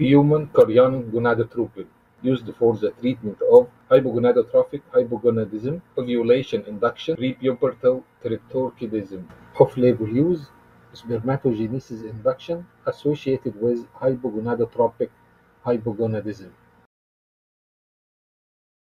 human chorionic gonadotropin used for the treatment of hypogonadotrophic hypogonadism, ovulation induction, prepubertal cryptorchidism, off-label use, spermatogenesis induction associated with hypogonadotropic hypogonadism.